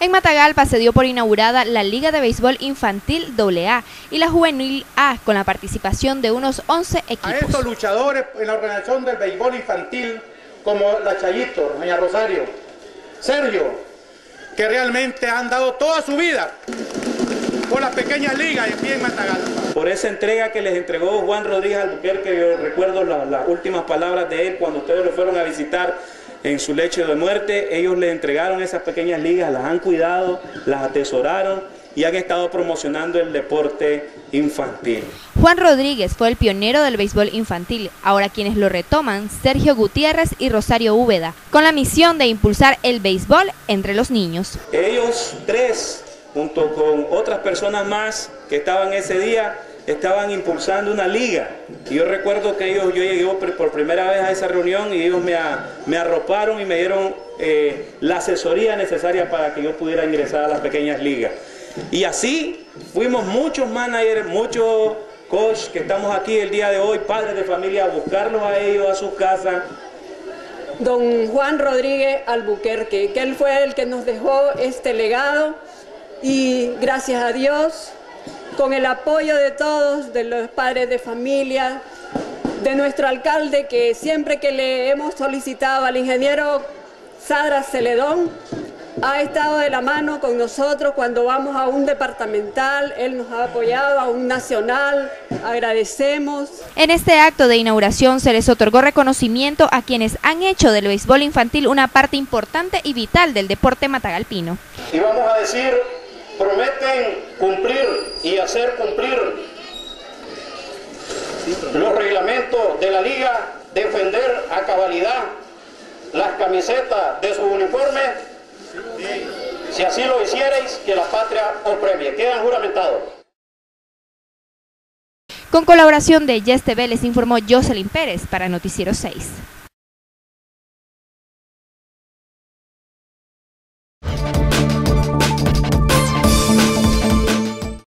En Matagalpa se dio por inaugurada la Liga de Béisbol Infantil AA y la Juvenil A con la participación de unos 11 equipos. A estos luchadores en la organización del béisbol infantil, como la Chayito, doña Rosario, Sergio, que realmente han dado toda su vida por las pequeñas ligas aquí en Matagalpa. Por esa entrega que les entregó Juan Rodríguez Albuquerque, yo recuerdo las últimas palabras de él cuando ustedes lo fueron a visitar en su lecho de muerte, ellos le entregaron esas pequeñas ligas, las han cuidado, las atesoraron y han estado promocionando el deporte infantil. Juan Rodríguez fue el pionero del béisbol infantil. Ahora quienes lo retoman, Sergio Gutiérrez y Rosario Úbeda, con la misión de impulsar el béisbol entre los niños. Ellos tres, junto con otras personas más que estaban ese día, estaban impulsando una liga. Y yo recuerdo que ellos, yo llegué por primera vez a esa reunión y ellos me, me arroparon y me dieron eh, la asesoría necesaria para que yo pudiera ingresar a las pequeñas ligas. Y así fuimos muchos managers, muchos coaches que estamos aquí el día de hoy, padres de familia, a buscarlos a ellos, a sus casas. Don Juan Rodríguez Albuquerque, que él fue el que nos dejó este legado y gracias a Dios con el apoyo de todos, de los padres de familia, de nuestro alcalde, que siempre que le hemos solicitado al ingeniero Sadra Celedón, ha estado de la mano con nosotros cuando vamos a un departamental, él nos ha apoyado, a un nacional, agradecemos. En este acto de inauguración se les otorgó reconocimiento a quienes han hecho del béisbol infantil una parte importante y vital del deporte matagalpino. Y vamos a decir prometen cumplir cumplir los reglamentos de la liga, defender a cabalidad las camisetas de su uniforme, si así lo hicierais, que la patria os premie. Quedan juramentados. Con colaboración de Yeste Vélez informó Jocelyn Pérez para Noticiero 6.